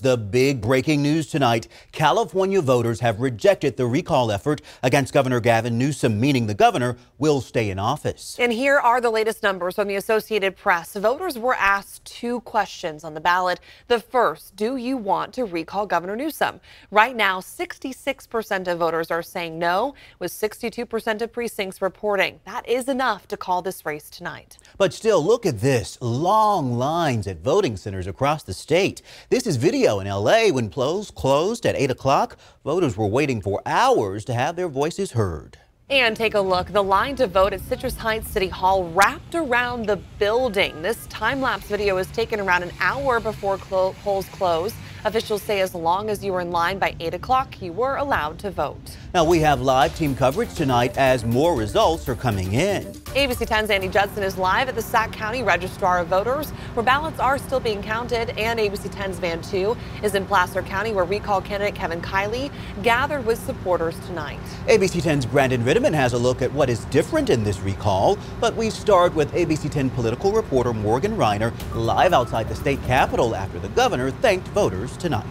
The big breaking news tonight California voters have rejected the recall effort against Governor Gavin Newsom, meaning the governor will stay in office. And here are the latest numbers from the Associated Press. Voters were asked two questions on the ballot. The first, do you want to recall Governor Newsom? Right now, 66% of voters are saying no, with 62% of precincts reporting. That is enough to call this race tonight. But still, look at this long lines at voting centers across the state. This is video in LA when polls closed at 8 o'clock. Voters were waiting for hours to have their voices heard. And take a look. The line to vote at Citrus Heights City Hall wrapped around the building. This time lapse video was taken around an hour before clo polls closed. Officials say as long as you were in line by 8 o'clock, you were allowed to vote. Now, we have live team coverage tonight as more results are coming in. ABC 10's Andy Judson is live at the Sac County Registrar of Voters, where ballots are still being counted. And ABC 10's Van Tew is in Placer County, where recall candidate Kevin Kiley gathered with supporters tonight. ABC 10's Brandon Rittiman has a look at what is different in this recall. But we start with ABC 10 political reporter Morgan Rynor live outside the state capitol after the governor thanked voters tonight.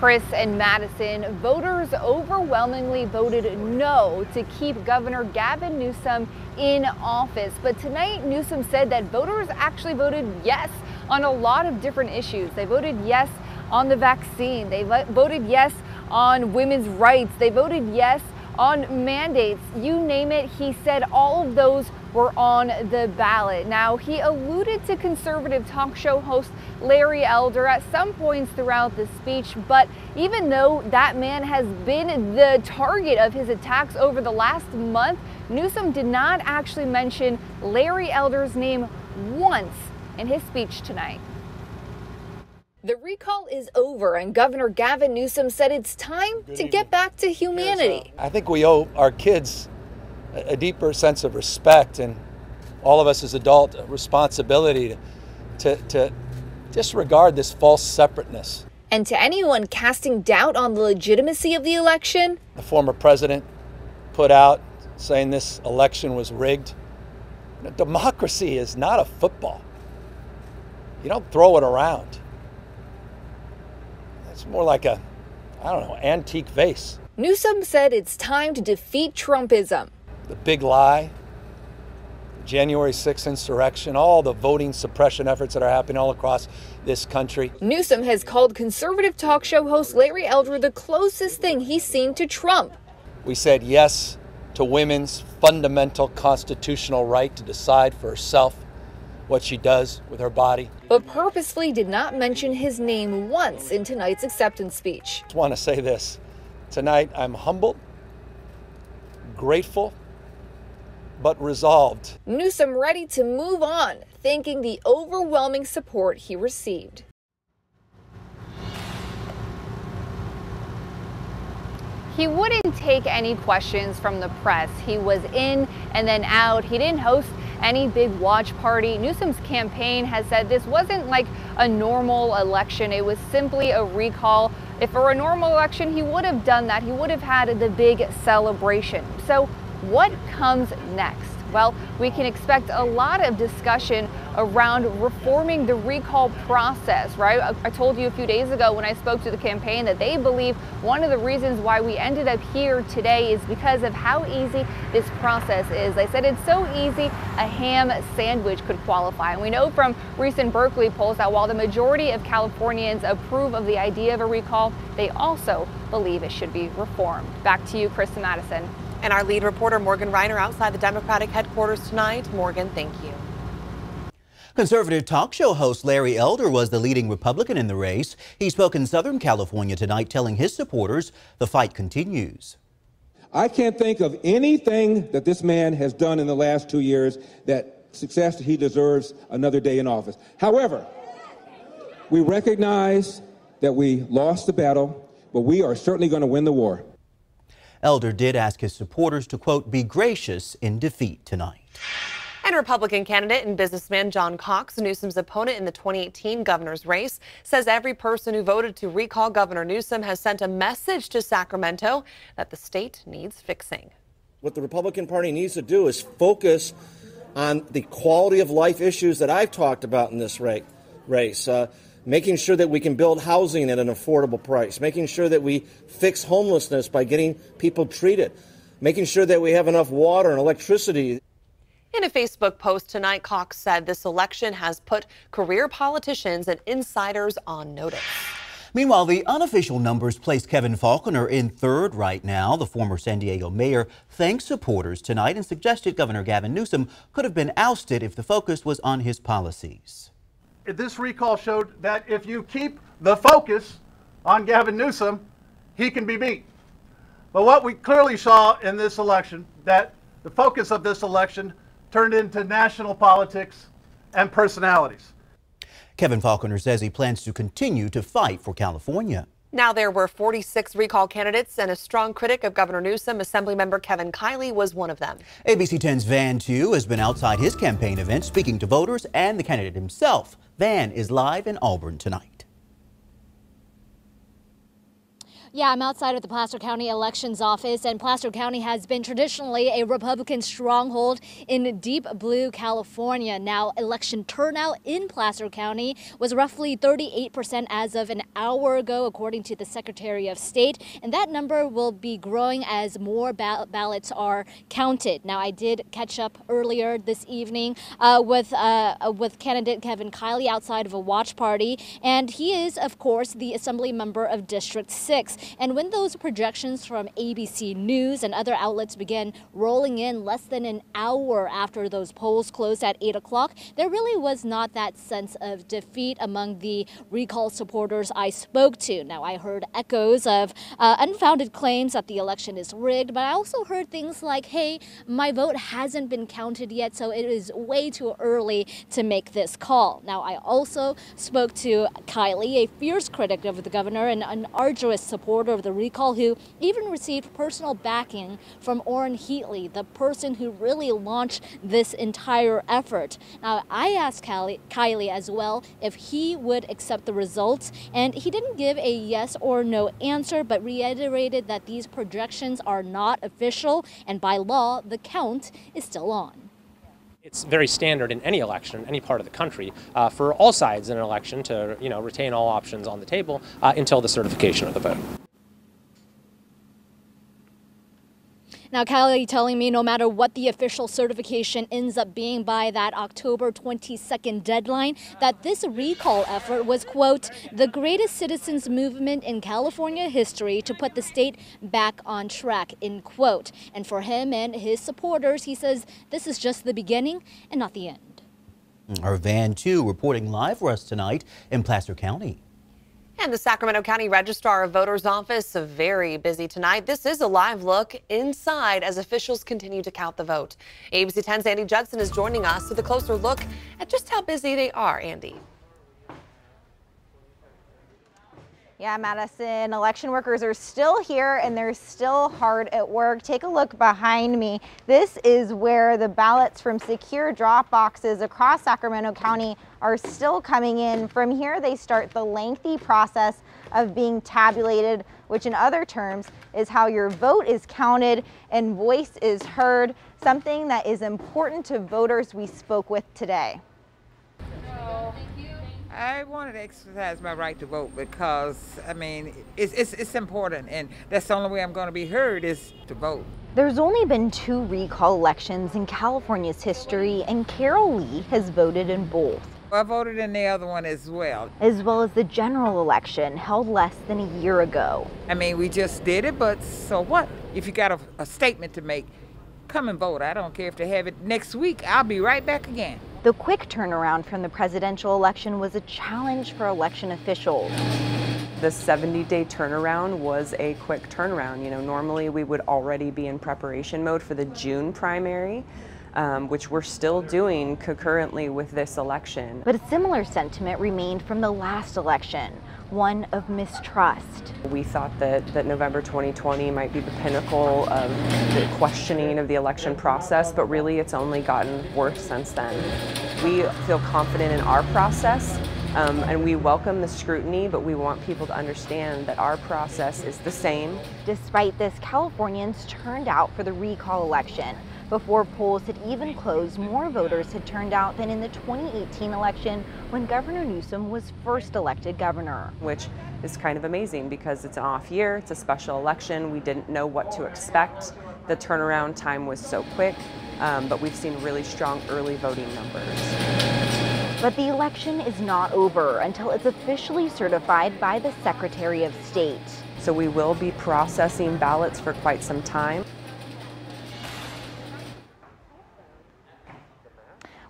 Chris and Madison, voters overwhelmingly voted no to keep Governor Gavin Newsom in office. But tonight, Newsom said that voters actually voted yes on a lot of different issues. They voted yes on the vaccine, they voted yes on women's rights, they voted yes on mandates, you name it. He said all of those were on the ballot. Now, he alluded to conservative talk show host Larry Elder at some points throughout the speech, but even though that man has been the target of his attacks over the last month, Newsom did not actually mention Larry Elder's name once in his speech tonight. The recall is over, and Governor Gavin Newsom said it's time Good to evening. get back to humanity. Uh, I think we owe our kids a deeper sense of respect and all of us as adult responsibility to, to, to disregard this false separateness. And to anyone casting doubt on the legitimacy of the election, the former president put out saying this election was rigged. Democracy is not a football. You don't throw it around. It's more like a, I don't know, antique vase. Newsom said it's time to defeat Trumpism. The big lie, January 6th insurrection, all the voting suppression efforts that are happening all across this country. Newsom has called conservative talk show host Larry Elder the closest thing he's seen to Trump. We said yes to women's fundamental constitutional right to decide for herself what she does with her body. But purposely did not mention his name once in tonight's acceptance speech. I just want to say this. Tonight I'm humbled, grateful, but resolved. Newsom ready to move on, thanking the overwhelming support he received. He wouldn't take any questions from the press. He was in and then out. He didn't host any big watch party. Newsom's campaign has said this wasn't like a normal election, it was simply a recall. If it were a normal election, he would have done that. He would have had the big celebration. So, what comes next? Well, we can expect a lot of discussion around reforming the recall process, right? I told you a few days ago when I spoke to the campaign that they believe one of the reasons why we ended up here today is because of how easy this process is. They said it's so easy, a ham sandwich could qualify. And we know from recent Berkeley polls that while the majority of Californians approve of the idea of a recall, they also believe it should be reformed. Back to you, Chris Madison. And our lead reporter, Morgan Rynor, outside the Democratic headquarters tonight. Morgan, thank you. Conservative talk show host Larry Elder was the leading Republican in the race. He spoke in Southern California tonight, telling his supporters the fight continues. I can't think of anything that this man has done in the last two years that success he deserves another day in office. However, we recognize that we lost the battle, but we are certainly going to win the war. Elder did ask his supporters to, quote, be gracious in defeat tonight. And Republican candidate and businessman John Cox, Newsom's opponent in the 2018 governor's race, says every person who voted to recall Governor Newsom has sent a message to Sacramento that the state needs fixing. What the Republican Party needs to do is focus on the quality of life issues that I've talked about in this race. Uh, making sure that we can build housing at an affordable price, making sure that we fix homelessness by getting people treated, making sure that we have enough water and electricity. In a Facebook post tonight, Cox said this election has put career politicians and insiders on notice. Meanwhile, the unofficial numbers place Kevin Faulconer in third right now. The former San Diego mayor thanked supporters tonight and suggested Governor Gavin Newsom could have been ousted if the focus was on his policies. This recall showed that if you keep the focus on Gavin Newsom, he can be beat. But what we clearly saw in this election, that the focus of this election turned into national politics and personalities. Kevin Faulconer says he plans to continue to fight for California. Now, there were 46 recall candidates, and a strong critic of Governor Newsom, Assemblymember Kevin Kiley, was one of them. ABC 10's Van Tew has been outside his campaign event speaking to voters and the candidate himself. Van is live in Auburn tonight. Yeah, I'm outside of the Placer County Elections Office, and Placer County has been traditionally a Republican stronghold in deep blue California. Now, election turnout in Placer County was roughly 38% as of an hour ago, according to the Secretary of State, and that number will be growing as more ball ballots are counted. Now, I did catch up earlier this evening uh, with uh, with candidate Kevin Kiley outside of a watch party, and he is, of course, the Assembly member of District 6. And when those projections from ABC News and other outlets began rolling in less than an hour after those polls closed at 8 o'clock, there really was not that sense of defeat among the recall supporters I spoke to. Now, I heard echoes of uh, unfounded claims that the election is rigged, but I also heard things like, hey, my vote hasn't been counted yet, so it is way too early to make this call. Now, I also spoke to Kiley, a fierce critic of the governor and an arduous supporter supporter of the recall who even received personal backing from Orrin Heatlie, the person who really launched this entire effort. Now, I asked Kiley, Kiley as well if he would accept the results, and he didn't give a yes or no answer, but reiterated that these projections are not official, and by law, the count is still on. It's very standard in any election, any part of the country, uh, for all sides in an election to, you know, retain all options on the table uh, until the certification of the vote. Now, Kiley telling me no matter what the official certification ends up being by that October 22nd deadline, that this recall effort was, quote, the greatest citizens movement in California history to put the state back on track, end quote. And for him and his supporters, he says this is just the beginning and not the end. Our Van Tew reporting live for us tonight in Placer County. And the Sacramento County Registrar of Voters Office very busy tonight. This is a live look inside as officials continue to count the vote. ABC 10's Andy Judson is joining us with a closer look at just how busy they are. Andy. Yeah, Madison, election workers are still here and they're still hard at work. Take a look behind me. This is where the ballots from secure drop boxes across Sacramento County are still coming in. From here, they start the lengthy process of being tabulated, which in other terms is how your vote is counted and voice is heard, something that is important to voters we spoke with today. I wanted to exercise my right to vote because, I mean, it's, it's, it's important, and that's the only way I'm going to be heard is to vote. There's only been two recall elections in California's history, and Carol Lee has voted in both. I voted in the other one as well. As well as the general election held less than a year ago. I mean, we just did it, but so what? If you got a, a statement to make, come and vote. I don't care if they have it next week. I'll be right back again. The quick turnaround from the presidential election was a challenge for election officials. The 70 day turnaround was a quick turnaround. You know, normally we would already be in preparation mode for the June primary. Um, which we're still doing concurrently with this election. But a similar sentiment remained from the last election one of mistrust. We thought that, that November 2020 might be the pinnacle of the questioning of the election process, but really it's only gotten worse since then. We feel confident in our process. Um, and we welcome the scrutiny, but we want people to understand that our process is the same. Despite this, Californians turned out for the recall election. Before polls had even closed, more voters had turned out than in the 2018 election when Governor Newsom was first elected governor. Which is kind of amazing because it's an off year, it's a special election, we didn't know what to expect. The turnaround time was so quick, um, but we've seen really strong early voting numbers. But the election is not over until it's officially certified by the Secretary of State. So we will be processing ballots for quite some time.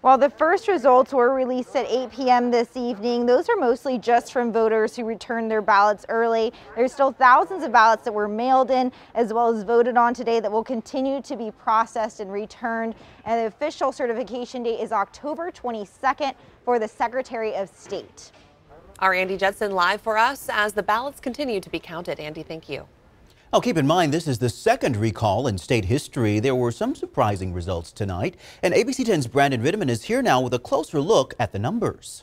While the first results were released at 8 p.m. this evening, those are mostly just from voters who returned their ballots early. There's still thousands of ballots that were mailed in as well as voted on today that will continue to be processed and returned. And the official certification date is October 22nd for the Secretary of State. Our Andy Judson live for us as the ballots continue to be counted. Andy, thank you. Now, keep in mind, this is the second recall in state history. There were some surprising results tonight. And ABC 10's Brandon Rittiman is here now with a closer look at the numbers.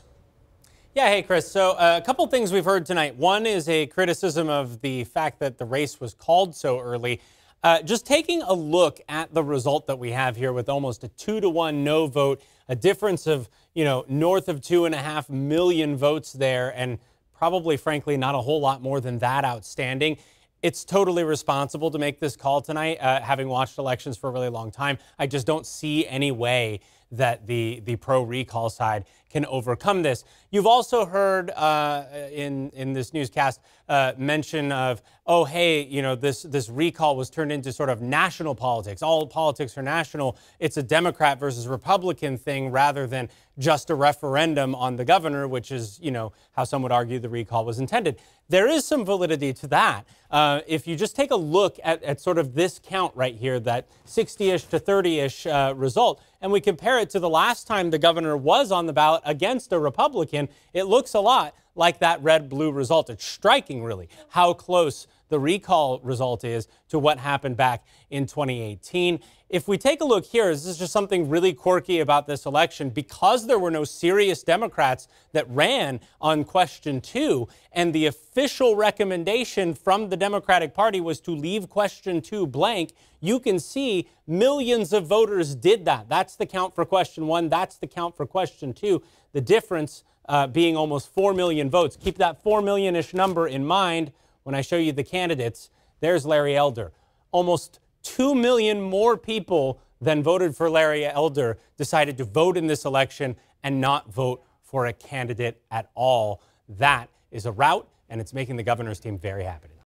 Yeah, hey, Chris. So, uh, a couple things we've heard tonight. One is a criticism of the fact that the race was called so early. Uh, just taking a look at the result that we have here with almost a two to one no vote, a difference of, you know, north of two and a half million votes there, and probably, frankly, not a whole lot more than that outstanding it's totally responsible to make this call tonight, uh, having watched elections for a really long time. I just don't see any way that the, the pro recall side can overcome this. You've also heard uh, in, in this newscast uh, mention of, oh, hey, you know, this, this recall was turned into sort of national politics. All politics are national. It's a Democrat versus Republican thing rather than just a referendum on the governor, which is, you know, how some would argue the recall was intended. There is some validity to that. Uh, if you just take a look at, at sort of this count right here, that 60 ish to 30 ish uh, result, and we compare it to the last time the governor was on the ballot against a Republican, it looks a lot like that red blue result. It's striking, really, how close the recall result is to what happened back in 2018. If we take a look here, this is just something really quirky about this election. Because there were no serious Democrats that ran on question two, and the official recommendation from the Democratic Party was to leave question two blank, you can see millions of voters did that. That's the count for question one, that's the count for question two. The difference uh, being almost 4 million votes. Keep that 4 million ish number in mind when I show you the candidates. There's Larry Elder. Almost 2 million more people than voted for Larry Elder decided to vote in this election and not vote for a candidate at all. That is a rout, and it's making the governor's team very happy.